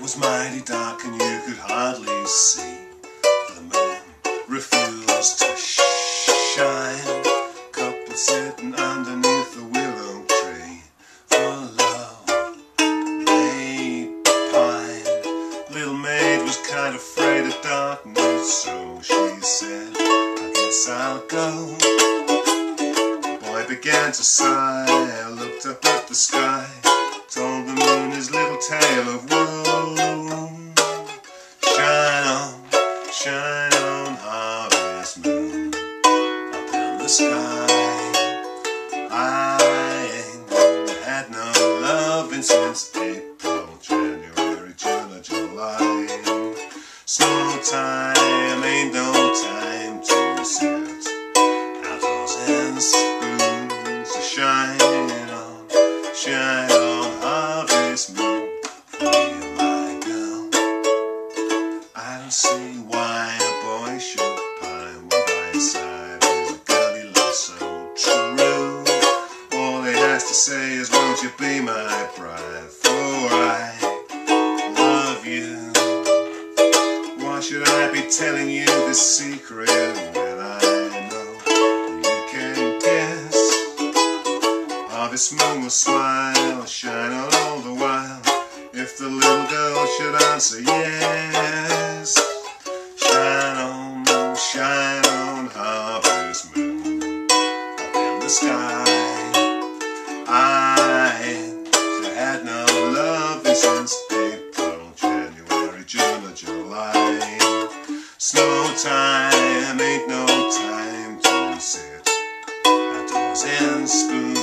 was mighty dark and you could hardly see. The moon refused to shine. Couple sitting underneath the willow tree for love. They pine. Little maid was kind of afraid of darkness, so she said, I guess I'll go. The Boy began to sigh, looked up at the sky, told the moon his little tale of the sky. I ain't had no loving since April, January, June, July. Snow time ain't no time to sit outdoors and spoons to shine on, shine on harvest moon you, my girl. I don't see say is, won't you be my bride? For I love you. Why should I be telling you this secret when I know you can guess? Ah, harvest moon will smile, shine on all the while. If the little girl should answer yes, shine on, shine on, ah, harvest moon up in the sky. Snow time ain't no time to sit outdoors and spoon